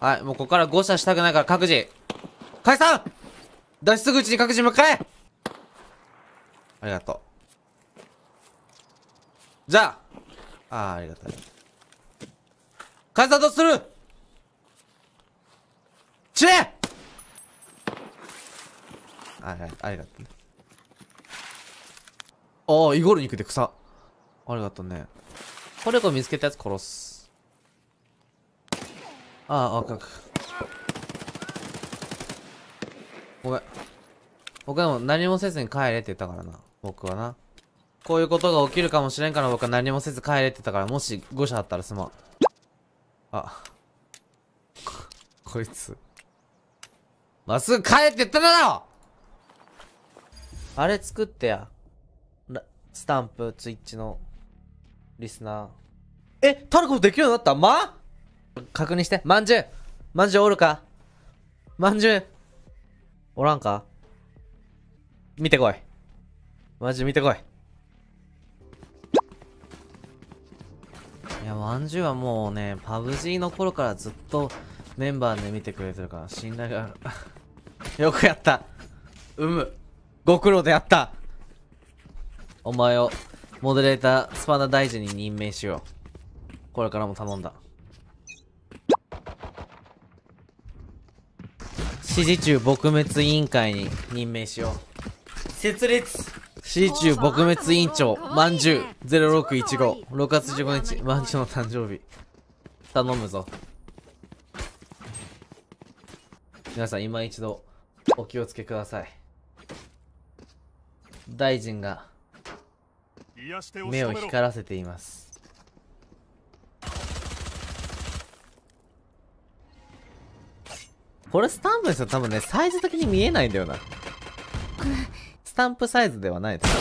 はい、もうここから誤射したくないから各自解散脱出口に各自向かえありがとう。じゃあああ、ありがとう。解散とする？散れああありがとうね。ああ、イゴール肉で草。ありがとうね。コレコ見つけたやつ殺す。ああ、あかんか。ごめん。僕はも何もせずに帰れって言ったからな。僕はな。こういうことが起きるかもしれんから僕は何もせず帰れって言ったから、もし誤射あったらすまん。あ。こいつ。まっすぐ帰って言っただろあれ作ってや。スタンプ、ツイッチの、リスナー。え、タルコできるようになった？ま確認して。まんじゅうまんじゅうおるか？まんじゅうおらんか？見てこい。マジ見てこい。いや、まんじゅうはもうね、パブ G の頃からずっとメンバーで見てくれてるから信頼がある。よくやった。うむ。ご苦労でやった。お前をモデレータースパナ大臣に任命しよう。これからも頼んだ。指示中撲滅委員会に任命しよう。設立指示中撲滅委員長、まんじゅう0615、6月15日、まんじゅうの誕生日。頼むぞ。皆さん今一度お気をつけください。大臣が目を光らせています。これスタンプですよ。多分ね、サイズ的に見えないんだよな。スタンプサイズではないです。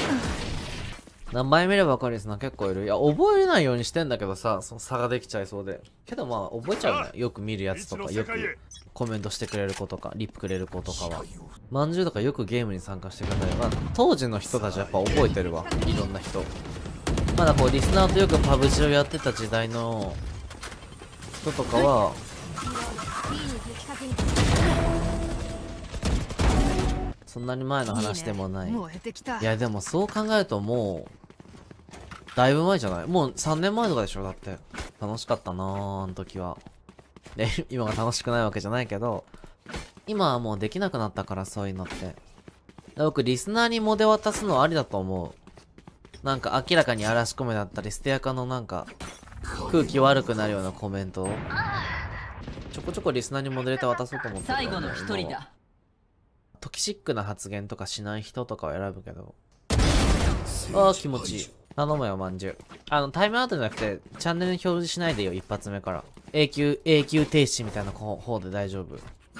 名前見ればわかるですな。結構いる。いや、覚えれないようにしてんだけどさ、その差ができちゃいそうで。けどまあ、覚えちゃうね。よく見るやつとか、よくコメントしてくれる子とか、リップくれる子とかは。まんじゅうとかよくゲームに参加してくれたり、まあ、当時の人たちやっぱ覚えてるわ。いろんな人。まだこう、リスナーとよくパブ G をやってた時代の人とかは、そんなに前の話でもない。いや、でもそう考えるともう、だいぶ前じゃない？もう3年前とかでしょ？だって。楽しかったなぁ、あの時は。で、今が楽しくないわけじゃないけど、今はもうできなくなったから、そういうのって。僕、リスナーにモデ渡すのありだと思う。なんか明らかに嵐コメだったり、ステアカのなんか、空気悪くなるようなコメントを、ちょこちょこリスナーにモデレーター渡そうと思ってたんだよ最後の一人だトキシックな発言とかしない人とかを選ぶけど。ああ、気持ちいい。頼むよ、まんじゅう。あの、タイムアウトじゃなくて、チャンネルに表示しないでよ、一発目から。永久、永久停止みたいな方で大丈夫。